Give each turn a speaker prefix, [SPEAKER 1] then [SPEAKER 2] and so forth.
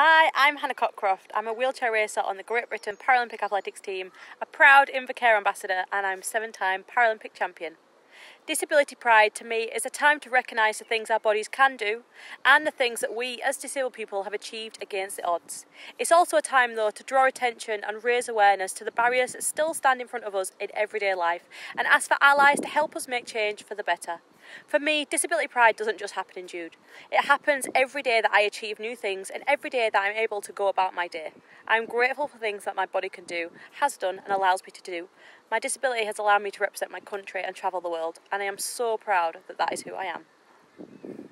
[SPEAKER 1] Hi, I'm Hannah Cockroft. I'm a wheelchair racer on the Great Britain Paralympic Athletics team, a proud Invacare ambassador, and I'm seven time Paralympic champion. Disability Pride to me is a time to recognise the things our bodies can do and the things that we as disabled people have achieved against the odds. It's also a time though to draw attention and raise awareness to the barriers that still stand in front of us in everyday life and ask for allies to help us make change for the better. For me, Disability Pride doesn't just happen in Jude. It happens every day that I achieve new things and every day that I'm able to go about my day. I'm grateful for things that my body can do, has done, and allows me to do. My disability has allowed me to represent my country and travel the world, and I am so proud that that is who I am.